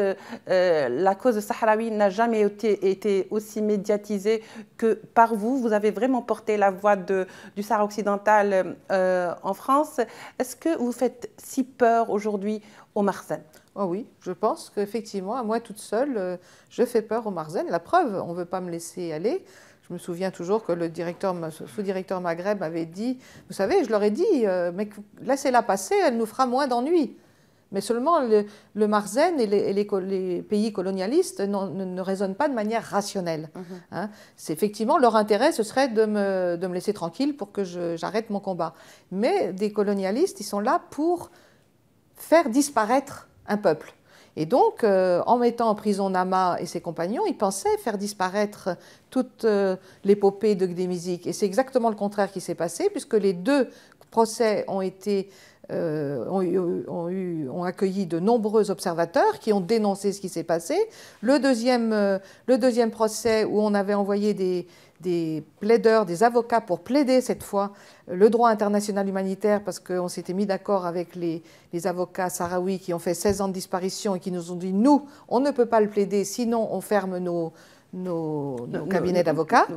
Speaker 1: euh, la cause sahraoui n'a jamais été, aussi médiatisée que par vous. Vous avez vraiment porté la voix du Sahara occidental euh, en France. Est-ce que vous faites si peur aujourd'hui aux Marzen?
Speaker 2: Oh Oui, je pense qu'effectivement, à moi toute seule, euh, je fais peur aux Marzen. La preuve, on ne veut pas me laisser aller. Je me souviens toujours que le directeur, sous-directeur Maghreb avait dit, vous savez, je leur ai dit, mais laissez-la passer, elle nous fera moins d'ennuis. Mais seulement le, le Marzen et, les, pays colonialistes ne, raisonnent pas de manière rationnelle. Mhm. Hein. C'est effectivement leur intérêt, ce serait de me, de me laisser tranquille pour que j'arrête mon combat. Mais des colonialistes, ils sont là pour faire disparaître un peuple. Et donc, euh, en mettant en prison Nama et ses compagnons, ils pensaient faire disparaître toute euh, l'épopée de Gdémizik. Et c'est exactement le contraire qui s'est passé, puisque les deux procès euh, ont, accueilli de nombreux observateurs qui ont dénoncé ce qui s'est passé. Le deuxième, deuxième procès où on avait envoyé des, des plaideurs, des avocats pour plaider cette fois le droit international humanitaire parce qu'on s'était mis d'accord avec les, avocats sahraouis qui ont fait 16 ans de disparition et qui nous ont dit nous, on ne peut pas le plaider, sinon on ferme nos, nos, cabinets d'avocats.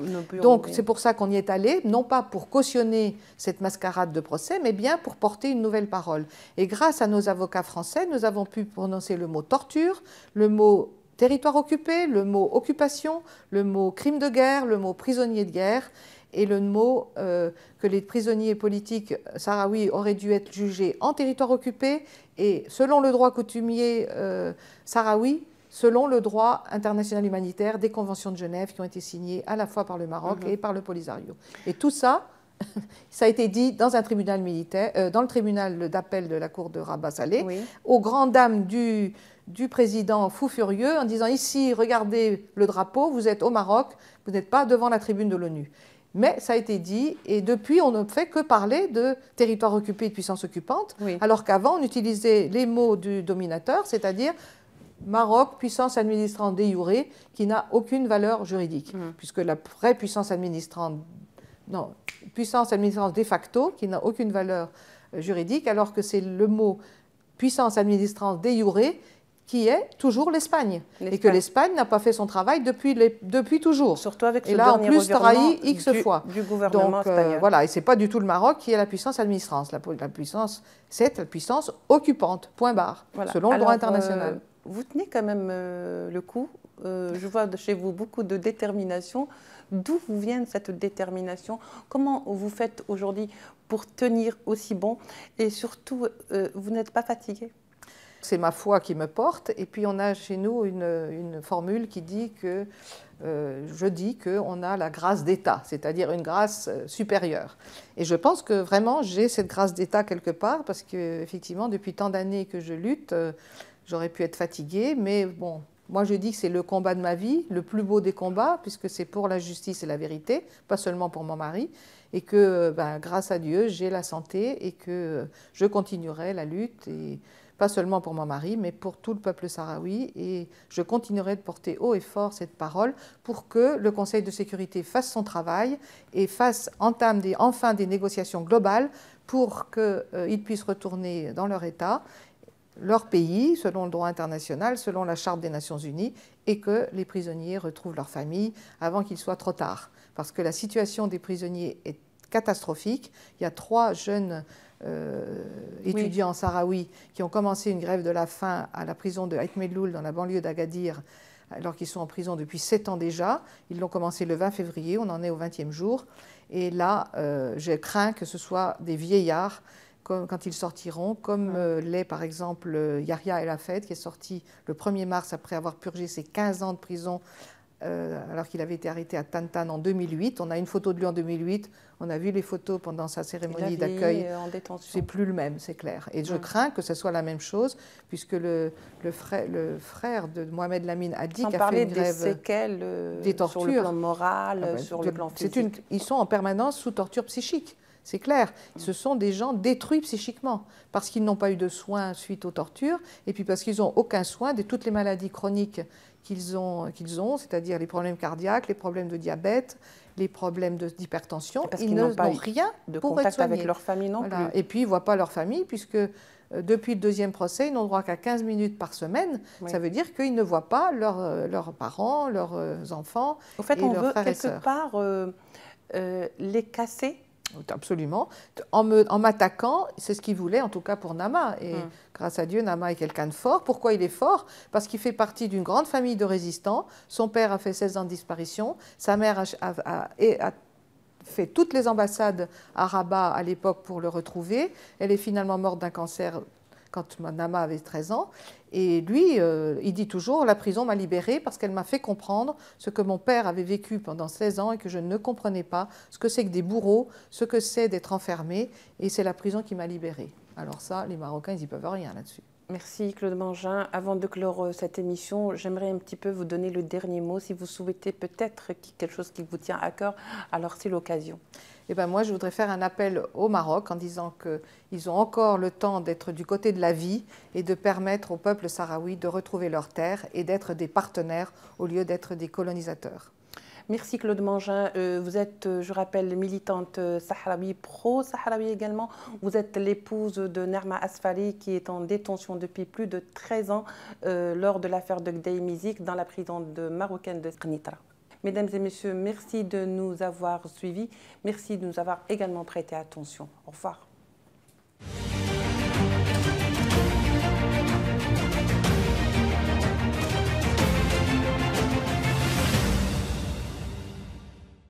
Speaker 2: Donc c'est pour ça qu'on y est allé, non pas pour cautionner cette mascarade de procès, mais bien pour porter une nouvelle parole. Et grâce à nos avocats français, nous avons pu prononcer le mot torture, le mot territoire occupé, le mot occupation, le mot crime de guerre, le mot prisonnier de guerre et le mot euh, que les prisonniers politiques sahraouis auraient dû être jugés en territoire occupé et selon le droit coutumier euh, sahraoui, selon le droit international humanitaire des conventions de Genève qui ont été signées à la fois par le Maroc mhm. et par le Polisario. Et tout ça, [laughs] ça a été dit dans un tribunal militaire, euh, dans le tribunal d'appel de la cour de Rabat Salé, aux grandes dames du, du président fou furieux en disant ici, regardez le drapeau, vous êtes au Maroc, vous n'êtes pas devant la tribune de l'ONU. Mais ça a été dit, et depuis, on ne fait que parler de territoire occupé et de puissance occupante, alors qu'avant, on utilisait les mots du dominateur, c'est-à-dire Maroc, puissance administrante de qui n'a aucune valeur juridique, mmh. puisque la vraie puissance administrante, non, puissance administrante de facto, qui n'a aucune valeur euh, juridique, alors que c'est le mot puissance administrante de qui est toujours l'Espagne. Et que l'Espagne n'a pas fait son travail depuis, les, depuis toujours.
Speaker 1: Surtout avec
Speaker 2: Et là, en plus, trahi
Speaker 1: X
Speaker 2: fois.
Speaker 1: Du gouvernement
Speaker 2: Donc, euh, voilà, et ce n'est pas du tout le Maroc qui est la puissance administrante. La, la puissance, c'est la puissance occupante, point barre, selon le droit international. Euh,
Speaker 1: vous tenez quand même euh, le coup. je vois chez vous beaucoup de détermination. D'où vous vient cette détermination? Comment vous faites aujourd'hui pour tenir aussi bon? Et surtout, vous n'êtes pas fatigué?
Speaker 2: C'est ma foi qui me porte. Et puis on a chez nous une, formule qui dit que euh, je dis qu'on a la grâce d'État, c'est-à-dire une grâce euh, supérieure. Et je pense que vraiment j'ai cette grâce d'État quelque part parce que effectivement depuis tant d'années que je lutte, euh, j'aurais pu être fatiguée, mais bon. Moi, je dis que c'est le combat de ma vie, le plus beau des combats, puisque c'est pour la justice et la vérité, pas seulement pour mon mari, et que, ben, grâce à Dieu, j'ai la santé et que je continuerai la lutte. Et pas seulement pour mon mari, mais pour tout le peuple sahraoui. Et je continuerai de porter haut et fort cette parole pour que le Conseil de sécurité fasse son travail et fasse, entame enfin des négociations globales pour qu'ils euh, puissent retourner dans leur État, leur pays, selon le droit international, selon la Charte des Nations Unies, et que les prisonniers retrouvent leur famille avant qu'il soit trop tard. Parce que la situation des prisonniers est catastrophique. Il y a trois jeunes euh, étudiants sahraouis qui ont commencé une grève de la faim à la prison de Haït-Meloul dans la banlieue d'Agadir alors qu'ils sont en prison depuis sept ans déjà. Ils l'ont commencé le 20 février, on en est au 20e jour. Et là, euh, je crains que ce soit des vieillards quand ils sortiront, comme euh, l'est par exemple Yahya El Hafed, qui est sorti le 1er mars après avoir purgé ses 15 ans de prison euh, alors qu'il avait été arrêté à Tantan en 2008. On a une photo de lui en 2008. On a vu les photos pendant sa cérémonie d'accueil.
Speaker 1: Euh,
Speaker 2: c'est plus le même, c'est clair. Et je crains que ce soit la même chose, puisque le, le, frère, le frère, de Mohamed Lamine a dit qu'il a fait une grève.
Speaker 1: des séquelles euh, des tortures. sur le plan moral, ah ben, sur le plan physique.
Speaker 2: ils sont en permanence sous torture psychique. C'est clair, ce sont des gens détruits psychiquement parce qu'ils n'ont pas eu de soins suite aux tortures et puis parce qu'ils n'ont aucun soin de toutes les maladies chroniques qu'ils ont, qu'ils ont c'est-à-dire les problèmes cardiaques, les problèmes de diabète, les problèmes d'hypertension.
Speaker 1: Ils, n'ont pas rien
Speaker 2: de
Speaker 1: pour contact avec leur famille non plus.
Speaker 2: Et puis ils ne voient pas leur famille puisque euh, depuis le deuxième procès, ils n'ont droit qu'à 15 minutes par semaine. Ça veut dire qu'ils ne voient pas euh, leurs parents, leurs euh, enfants.
Speaker 1: Au fait, on veut quelque part les casser
Speaker 2: Absolument. En m'attaquant, c'est ce qu'il voulait, en tout cas pour Nama. Et hum. grâce à Dieu, Nama est quelqu'un de fort. Pourquoi il est fort? Parce qu'il fait partie d'une grande famille de résistants. Son père a fait 16 ans de disparition. Sa mère a, a fait toutes les ambassades à Rabat à l'époque pour le retrouver. Elle est finalement morte d'un cancer quand Nama avait 13 ans. Et lui, euh, il dit toujours, la prison m'a libéré parce qu'elle m'a fait comprendre ce que mon père avait vécu pendant 16 ans et que je ne comprenais pas, ce que c'est que des bourreaux, ce que c'est d'être enfermé, et c'est la prison qui m'a libéré. Alors ça, les Marocains, ils n'y peuvent rien là-dessus.
Speaker 1: Merci Claude Mangin. Avant de clore euh, cette émission, j'aimerais un petit peu vous donner le dernier mot. Si vous souhaitez peut-être quelque chose qui vous tient à cœur, alors c'est l'occasion.
Speaker 2: Eh ben moi, je voudrais faire un appel au Maroc en disant qu'ils ont encore le temps d'être du côté de la vie et de permettre au peuple sahraoui de retrouver leurs terres et d'être des partenaires au lieu d'être des colonisateurs.
Speaker 1: Merci Claude Mangin. Euh, vous êtes, euh, je rappelle, militante euh, sahraoui, pro-sahraoui également. Vous êtes l'épouse de Nerma Asfali qui est en détention depuis plus de 13 ans lors de l'affaire de Gdei Mizik dans la prison marocaine de Sknitra. Mesdames et messieurs, merci de nous avoir suivis. Merci de nous avoir également prêté attention. Au revoir.